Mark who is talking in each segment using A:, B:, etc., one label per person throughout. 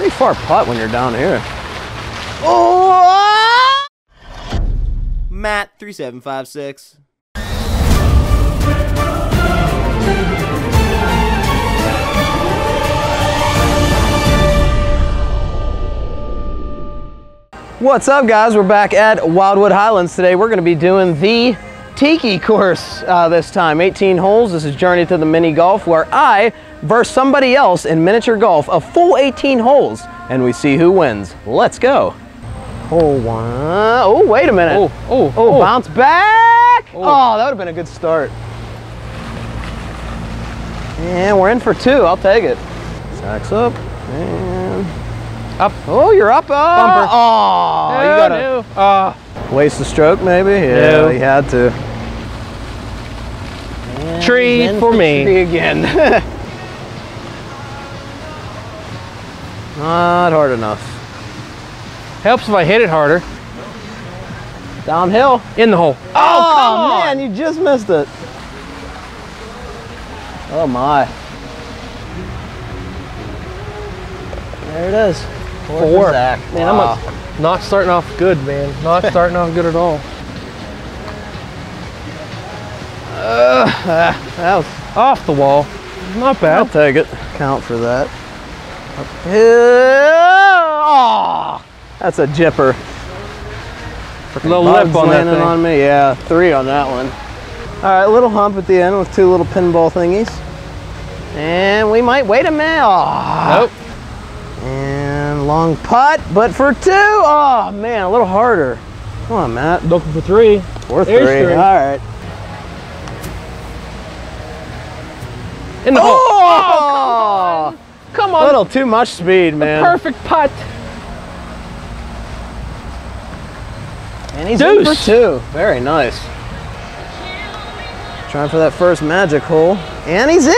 A: Pretty far putt when you're down here. Oh!
B: Matt three seven five six.
A: What's up, guys? We're back at Wildwood Highlands today. We're going to be doing the Tiki course uh, this time. 18 holes. This is Journey to the Mini Golf, where I versus somebody else in miniature golf, a full 18 holes, and we see who wins. Let's go. Hole one. Oh, wait a minute.
C: Oh, oh,
A: Oh,
C: oh.
A: bounce back. Oh, that would have been a good start. And we're in for two. I'll take it. Zach's up. And
C: Up.
A: Oh, you're up. Oh,
C: Bumper.
A: oh you
C: Oh,
A: gotta
C: no. Uh,
A: waste the stroke, maybe. Yeah,
C: No.
A: you had to. And
C: Tree for me.
A: Tree again. Not hard enough.
C: helps if I hit it harder.
A: Downhill.
C: In the hole.
A: Oh, oh
C: come on.
A: man, you just missed it. Oh my. There it is. Four.
C: Four. Man, I'm
A: Wow.
C: a- not starting off good, man. Not starting off good at all.
A: Ah, that was
C: Off the wall. Not bad.
A: I'll take it. Count for that. Oh, that's a jipper.
C: Little lip on that
A: landing
C: thing.
A: on me. Yeah, three on that one. All right, little hump at the end with two little pinball thingies. And we might wait a minute. Oh.
C: Nope.
A: And long putt, but for two. Oh man, a little harder. Come on, Matt.
C: Looking for three.
A: Or three.
C: three.
A: All right.
C: In the hole.
A: Oh, oh
C: Come
A: a little too much speed, man.
C: Perfect putt.
A: And he's in for two. Very nice. Trying for that first magic hole. And he's in!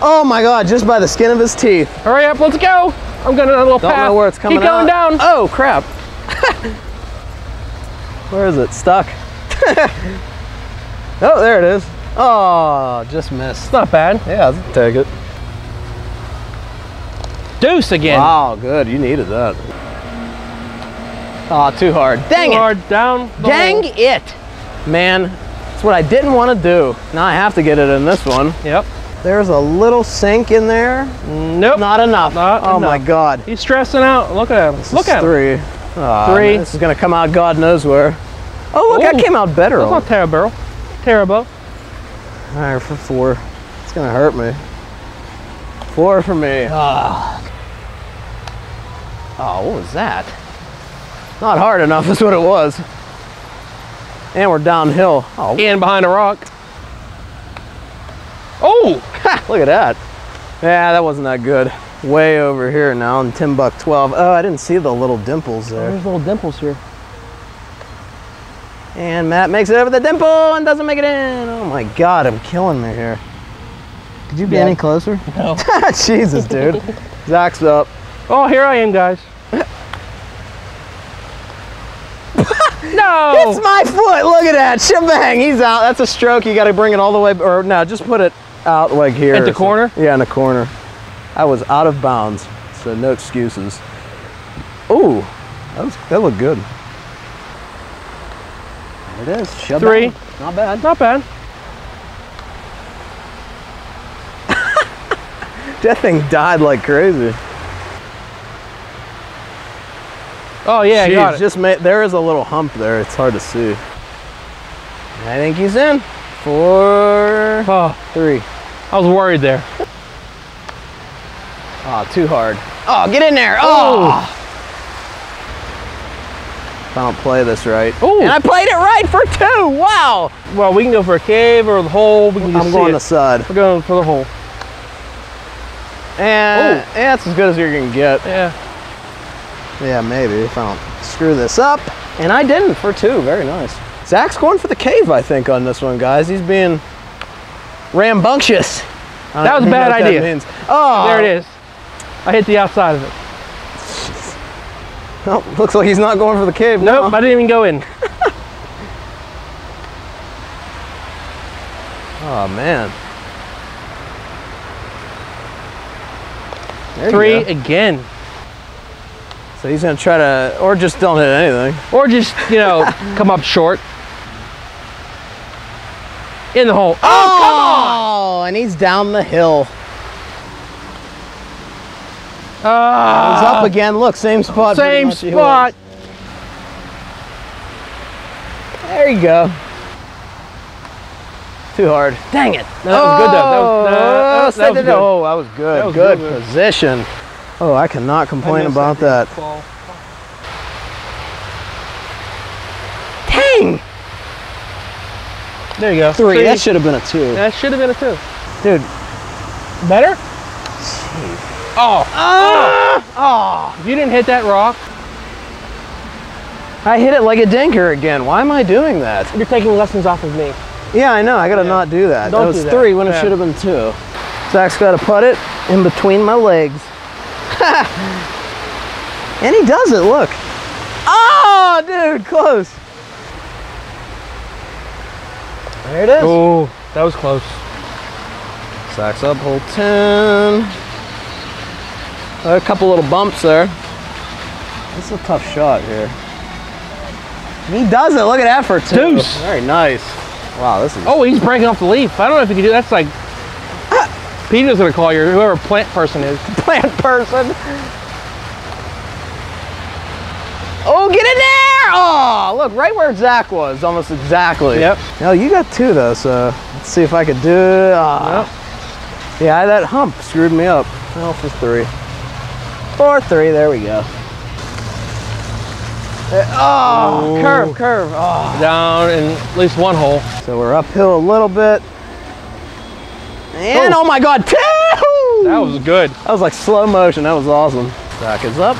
A: Oh my god, just by the skin of his teeth.
C: Hurry up. Let's go. I'm going to a little
A: Don't
C: path.
A: know where it's coming
C: Keep going
A: out.
C: down.
A: Oh crap. where is it? Stuck. oh, there it is. Oh, just missed.
C: Not bad.
A: Yeah, I'll take it.
C: Deuce again.
A: Wow, good. You needed that. Oh, too hard. Dang
C: Too
A: it.
C: hard down. the
A: Dang
C: hole.
A: it. Man, that's what I didn't want to do. Now I have to get it in this one.
C: Yep.
A: There's a little sink in there.
C: Nope.
A: Not enough.
C: Not
A: oh my god.
C: He's stressing out. Look at him.
A: This
C: Look at
A: three. Ah,
C: Three.
A: man, This is gonna come out God knows where. Oh look, that came out better.
C: That's not terrible. Terrible.
A: All right, for four. It's gonna hurt me. Four for me. Ah. Oh, what was that? Not hard enough is what it was. And we're downhill. Oh,
C: In behind a rock. Oh!
A: Look at that. Yeah, that wasn't that good. Way over here now in Timbuck 12. Oh, I didn't see the little dimples there.
C: There's little dimples here.
A: And Matt makes it over the dimple and doesn't make it in. Oh my God, I'm killing me here. Could you be
C: Yeah.
A: any closer?
C: No.
A: Jesus, dude. Zach's up.
C: Oh, here I am, guys. no!
A: It's my foot. Look at that. Shebang. He's out. That's a stroke. You got to bring it all the way. Or no, just put it out like here.
C: At the
A: something.
C: corner?
A: Yeah, in the corner. I was out of bounds. So no excuses. Ooh, that, was, that looked good. There it is. Shebang.
C: Three.
A: Not bad.
C: Not bad.
A: That thing died like crazy.
C: Oh, yeah,
A: Jeez,
C: got it.
A: Just ma- there is a little hump there. It's hard to see. I think he's in. Four,
C: Oh,
A: three.
C: I was worried there.
A: Oh, too hard. Oh, get in there. Oh. If I don't play this right.
C: Oh.
A: And I played it right for two. Wow.
C: Well, we can go for a cave or the hole. We can just
A: I'm going
C: it.
A: the side.
C: We're going for the hole.
A: And
C: Oh.
A: yeah, that's as good as you're going to get.
C: Yeah.
A: Yeah, maybe if I don't screw this up. And I didn't for two. Very nice. Zach's going for the cave, I think, on this one, guys. He's being rambunctious.
C: That was a bad
A: know what that
C: idea.
A: means. Oh,
C: There it is. I hit the outside of it.
A: Oh, looks like he's not going for the cave.
C: Nope,
A: now.
C: I didn't even go in.
A: Oh man. There
C: Three again.
A: So he's gonna try to, or just don't hit anything.
C: Or just, you know, come up short. In the hole.
A: Oh, and he's down the hill. Uh,
C: He's
A: up again. Look, same spot.
C: same spot.
A: There you go. Too hard. Dang it.
C: No, that was good though. That was, that- that was- good.
A: Oh, that was good.
C: That was
A: good
C: good.
A: position. Oh, I cannot complain
C: missed
A: about that.
C: ball.
A: Dang!
C: There you go.
A: Three.
C: See?
A: That should have been a two.
C: That should have been a two.
A: Dude.
C: Better? Oh,
A: Ah! Oh,
C: if you didn't hit that rock,
A: I hit it like a dinker again. Why am I doing that?
C: you're taking lessons off of me.
A: Yeah, I know. I gotta not do that.
C: Don't
A: that was
C: do that.
A: three when it should have been two. Zach's gotta put it in between my legs. and he does it, look. Oh, dude, close. There it is.
C: Oh, that was close.
A: Zach's up, hole 10. A couple little bumps there. This is a tough shot here. He does it. Look at that for two.
C: Deuce.
A: Very nice. Wow, this is
C: Oh, he's breaking off the leaf. I don't know if you can do That's like, Peter's gonna call you, whoever plant person is.
A: plant person. Oh, get in there! Oh, look, right where Zach was, almost exactly.
C: Yep.
A: No, you got two though, so let's see if I could do it. Ah. Yeah, that hump screwed me up. Oh, for three. For three, there we go. Uh, Oh,
C: Ooh.
A: curve, curve. Oh.
C: Down in at least one hole.
A: So we're uphill a little bit. And oh, my God, two!
C: That was good.
A: That was like slow motion. That was awesome. Zach is up.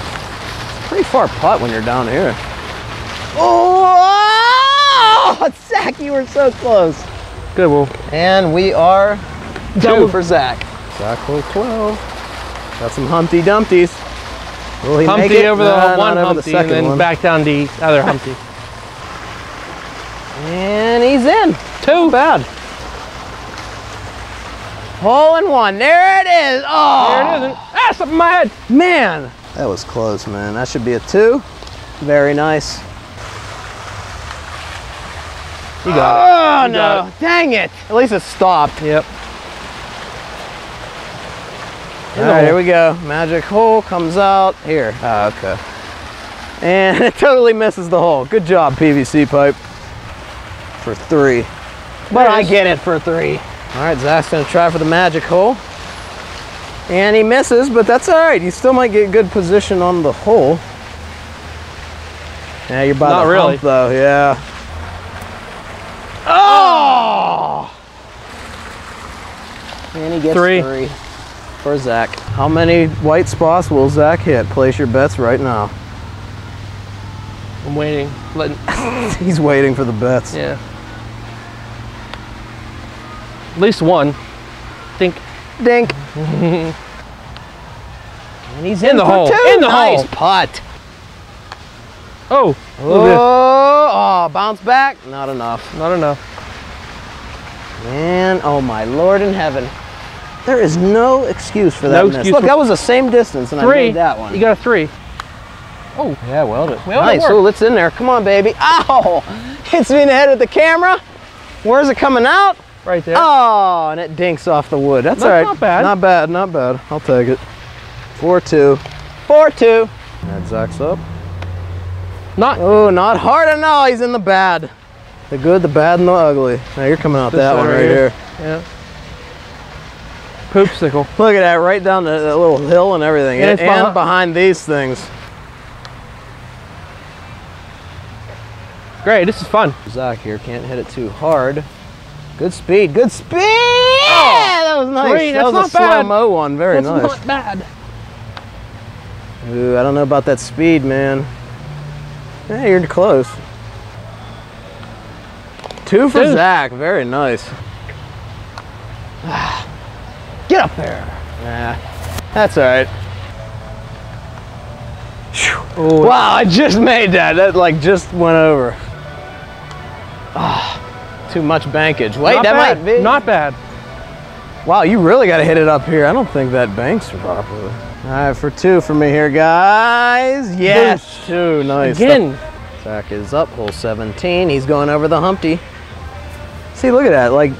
A: Pretty far putt when you're down here. Oh, Zach, you were so close.
C: Good, Will.
A: And we are double
C: Two.
A: for Zach. Zach hole 12. Got some Humpty Dumpties. Will he make
C: Humpty
A: it?
C: over the
A: Nah,
C: one
A: not over
C: Humpty,
A: the
C: and then
A: one.
C: back down the other Humpty.
A: And he's in.
C: Too
A: Bad. Hole in one. There it is. Oh,
C: There it is. and- Ah, something in my head.
A: Man, that was close, man. That should be a two. Very nice.
C: You got
A: Oh,
C: You
A: no.
C: got
A: Dang it. At least it stopped.
C: Yep.
A: All right, here we go. Magic hole comes out. Here. Ah, okay. And it totally misses the hole. Good job, PVC pipe. For three. But I get it for three. All right, Zach's going to try for the magic hole. And he misses, but that's all right. You still might get good position on the hole. Yeah, you're by
C: Not
A: the
C: really.
A: hump, though. Yeah. Oh! And he gets
C: Three.
A: three for Zach. How many white spots will Zach hit? Place your bets right now.
C: I'm waiting. Letting.
A: He's waiting for the bets.
C: Yeah. At least one. Think.
A: Dink. and he's in,
C: In the hole.
A: Two.
C: In the
A: nice
C: hole.
A: putt.
C: Oh.
A: Oh,
C: oh,
A: oh, bounce back. Not enough.
C: Not enough.
A: Man, oh my Lord in heaven. There is no excuse for that
C: No
A: miss.
C: excuse
A: Look,
C: for-
A: that was the same distance and I made that one.
C: You got a three. Oh.
A: yeah, weld it.
C: Weld
A: nice.
C: worked.
A: Oh, it's in there. Come on, baby. Ow! Hits me in the head with the camera. Where's it coming out?
C: Right there.
A: Oh, and it dinks off the wood. That's,
C: That's
A: all right.
C: not bad.
A: Not bad. Not bad. I'll take it. Four two. Four two. That Zach's up.
C: Not.
A: Oh, not hard enough. He's in the bad. The good, the bad, and the ugly. Now you're coming out
C: This
A: that one
C: right
A: right
C: here.
A: here.
C: Yeah. Poopsicle.
A: Look at that, right down the, that little hill and everything,
C: And
A: and,
C: it's behi-
A: behind these things.
C: Great. This is fun.
A: Zach here can't hit it too hard. Good speed, good speed! Oh, that was nice.
C: Three,
A: that was a
C: not bad.
A: slow mo one. Very
C: That's
A: nice.
C: not bad.
A: Ooh, I don't know about that speed, man. Yeah, you're close. Two for. Zach. Very nice. Get up there. Nah, that's all right.
C: Oh,
A: Wow, I just made that. That like just went over. Ah, too much bankage. Wait,
C: not
A: that
C: bad.
A: might be.
C: Not bad.
A: Wow, you really got to hit it up here. I don't think that banks properly. All right, for two for me here, guys. Yes, two. Nice.
C: Again.
A: Zach is up, hole 17. He's going over the Humpty. See, look at that. Like,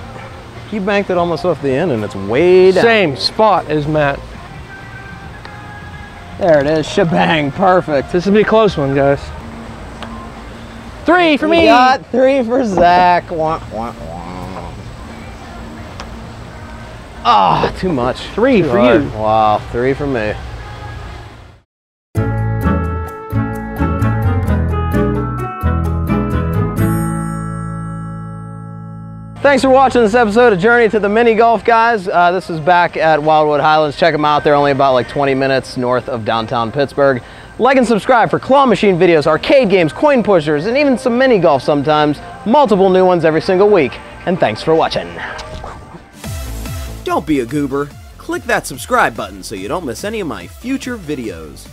A: he banked it almost off the end, and it's way down.
C: Same spot as Matt.
A: There it is. Shebang. Perfect.
C: This will be a close one, guys. Three for
A: We
C: me.
A: got three for Zach. Wah, wah, wah. Ah, too much.
C: Three
A: Too
C: for
A: hard.
C: you.
A: Wow, three for me. Thanks for watching this episode of Journey to the Mini Golf, guys. Uh, this is back at Wildwood Highlands. Check them out. They're only about like 20 minutes north of downtown Pittsburgh. Like and subscribe for claw machine videos, arcade games, coin pushers, and even some mini golf sometimes. Multiple new ones every single week. And thanks for watching.
B: Don't be a goober. Click that subscribe button so you don't miss any of my future videos.